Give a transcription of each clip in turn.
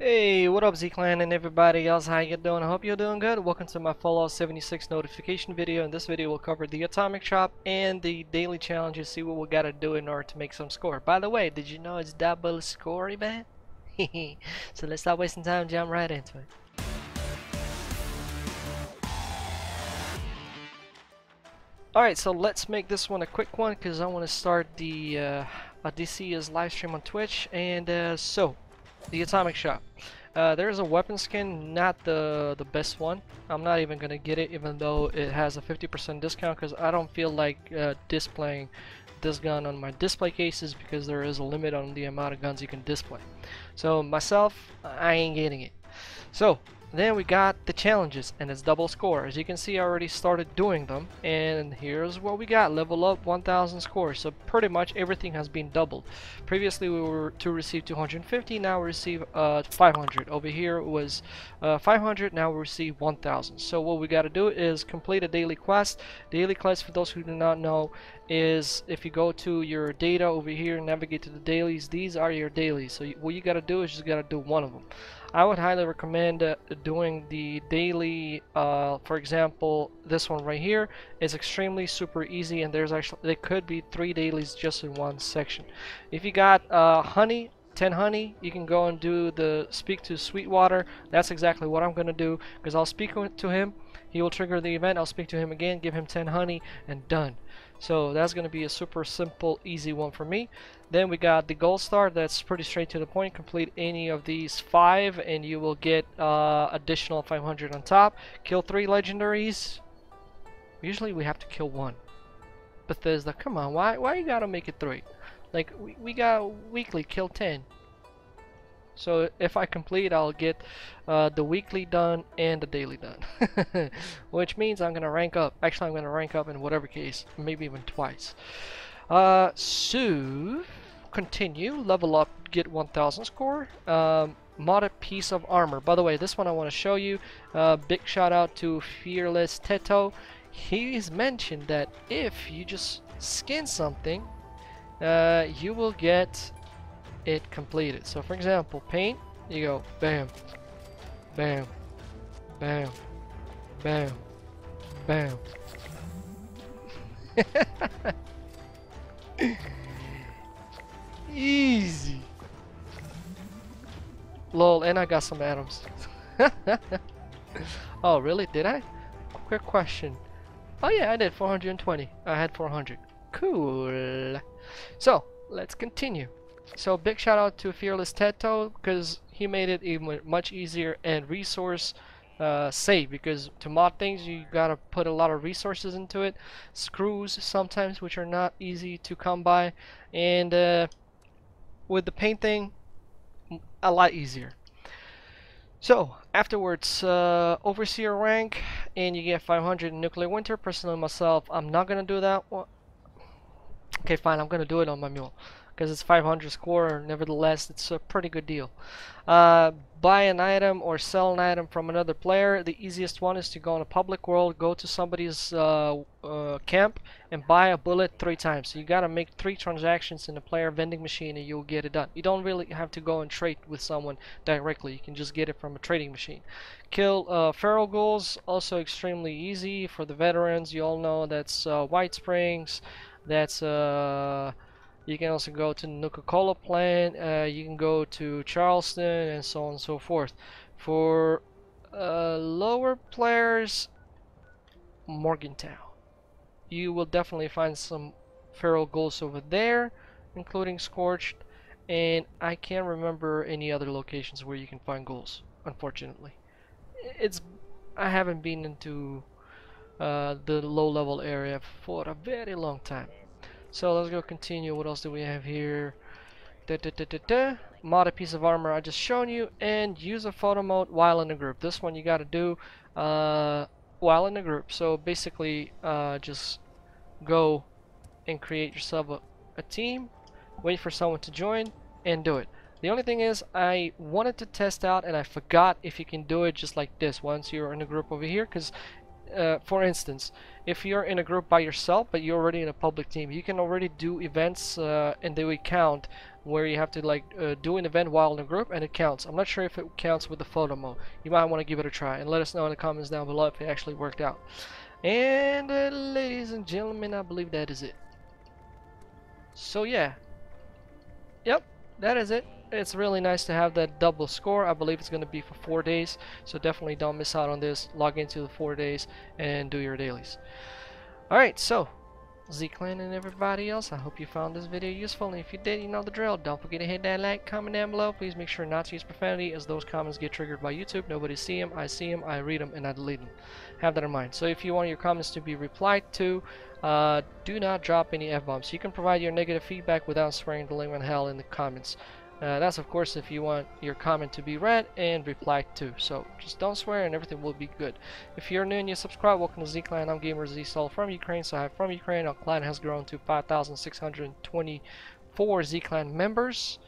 Hey, what up Z-Clan and everybody else, how you doing? I hope you're doing good. Welcome to my Fallout 76 notification video. In this video we'll cover the Atomic Shop and the daily challenges, see what we gotta do in order to make some score. By the way, did you know it's double score? Hehe. So let's stop wasting time jump right into it. Alright, so let's make this one a quick one because I want to start the uh, Odysseus live stream on Twitch. And uh, so, the Atomic Shop. Uh, there's a weapon skin, not the the best one. I'm not even gonna get it, even though it has a 50% discount, because I don't feel like uh, displaying this gun on my display cases because there is a limit on the amount of guns you can display. So myself, I ain't getting it. So then we got the challenges and it's double score. As you can see I already started doing them and here's what we got. Level up 1000 scores. So pretty much everything has been doubled. Previously we were to receive 250 now we receive uh, 500. Over here it was uh, 500 now we receive 1000. So what we got to do is complete a daily quest. Daily quest for those who do not know is if you go to your data over here navigate to the dailies these are your dailies so what you got to do is just got to do one of them I would highly recommend uh, doing the daily, uh, for example, this one right here is extremely super easy and there's actually, there could be three dailies just in one section. If you got uh, honey, 10 honey, you can go and do the speak to Sweetwater. That's exactly what I'm to do because I'll speak to him, he will trigger the event, I'll speak to him again, give him 10 honey, and done. So that's going to be a super simple, easy one for me. Then we got the gold star. That's pretty straight to the point. Complete any of these five and you will get uh, additional 500 on top. Kill three legendaries. Usually we have to kill one. Bethesda, come on, why, why you gotta make it three? Like, we, we got weekly, kill 10. So if I complete, I'll get uh, the weekly done and the daily done. Which means I'm going to rank up. Actually, I'm going to rank up in whatever case, maybe even twice. Uh, so, continue, level up, get 1000 score. Um, modded piece of armor. By the way, this one I want to show you. Uh, big shout out to Fearless Teto. He's mentioned that if you just skin something, uh, you will get it completed. So for example, paint, you go bam, bam, bam, bam, bam. Easy. Lol, and I got some atoms. oh, really? Did I? Quick question. Oh yeah, I did 420. I had 400. Cool. So, let's continue. So big shout out to Fearless Teto because he made it even much easier and resource uh, save because to mod things you gotta put a lot of resources into it. Screws sometimes which are not easy to come by. And uh, with the paint thing a lot easier. So afterwards uh, overseer rank and you get 500 nuclear winter. Personally myself I'm not gonna do that one. Okay fine I'm gonna do it on my mule because it's 500 score nevertheless it's a pretty good deal. Uh, buy an item or sell an item from another player the easiest one is to go in a public world go to somebody's uh, uh, camp and buy a bullet three times. So you gotta make three transactions in the player vending machine and you'll get it done. You don't really have to go and trade with someone directly you can just get it from a trading machine. Kill uh, feral ghouls also extremely easy for the veterans. You all know that's uh, White Springs that's uh you can also go to Nuka-Cola plant. Uh, you can go to Charleston and so on and so forth. For uh, lower players, Morgantown. You will definitely find some feral ghouls over there, including Scorched. And I can't remember any other locations where you can find ghouls, unfortunately. It's I haven't been into uh, the low level area for a very long time. So let's go continue. What else do we have here? Da, da, da, da, da. Mod a piece of armor I just shown you and use a photo mode while in a group. This one you got to do uh, while in a group. So basically uh, just go and create yourself a, a team, wait for someone to join and do it. The only thing is I wanted to test out and I forgot if you can do it just like this once you're in a group over here because uh, for instance, if you're in a group by yourself, but you're already in a public team, you can already do events uh, and they will count where you have to like uh, do an event while in a group and it counts. I'm not sure if it counts with the photo mode. You might want to give it a try and let us know in the comments down below if it actually worked out. And uh, ladies and gentlemen, I believe that is it. So yeah. Yep, that is it. It's really nice to have that double score. I believe it's going to be for four days. So definitely don't miss out on this. Log into the four days and do your dailies. Alright, so Z-Clan and everybody else, I hope you found this video useful, and if you did, you know the drill. Don't forget to hit that like, comment down below. Please make sure not to use profanity, as those comments get triggered by YouTube. Nobody see them, I see them, I read them, and I delete them. Have that in mind. So if you want your comments to be replied to, uh, do not drop any F-bombs. You can provide your negative feedback without swearing the living hell in the comments. Uh, that's of course if you want your comment to be read and replied to. So just don't swear and everything will be good. If you're new and you subscribe, welcome to Z-Clan. I'm Gamer Z Soul from Ukraine. So I'm from Ukraine. Our clan has grown to 5,624 Z-Clan members.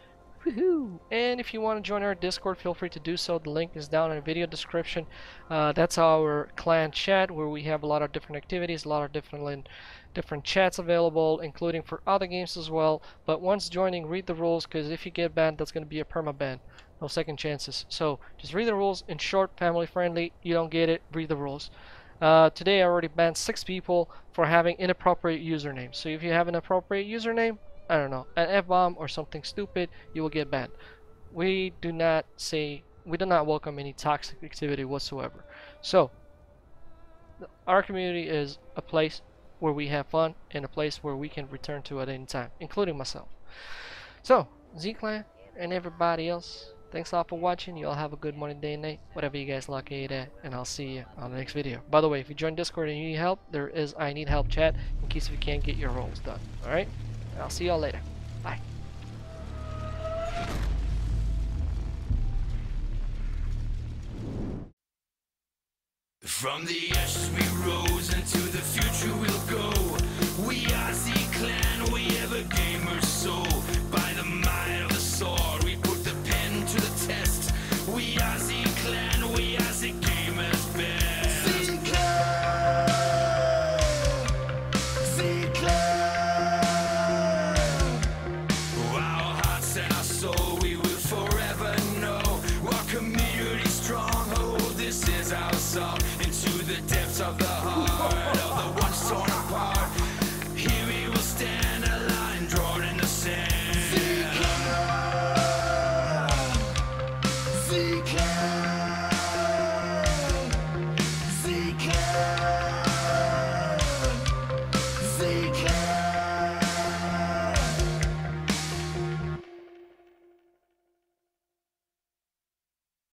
And if you want to join our Discord, feel free to do so. The link is down in the video description. Uh, that's our clan chat where we have a lot of different activities, a lot of different different chats available, including for other games as well. But once joining, read the rules because if you get banned, that's going to be a perma ban. No second chances. So just read the rules. In short, family friendly. You don't get it, read the rules. Uh, today I already banned six people for having inappropriate usernames. So if you have an appropriate username, I don't know, an F-bomb or something stupid, you will get banned. We do not say, we do not welcome any toxic activity whatsoever. So, our community is a place where we have fun and a place where we can return to at any time, including myself. So, Z-Clan and everybody else, thanks a lot for watching. You all have a good morning, day, and night, whatever you guys luck at, and I'll see you on the next video. By the way, if you join Discord and you need help, there is I need help chat in case you can't get your roles done. Alright? I'll see y'all later. Bye. From the ashes we rose the future we'll go. We are Z Clan, we have a soul.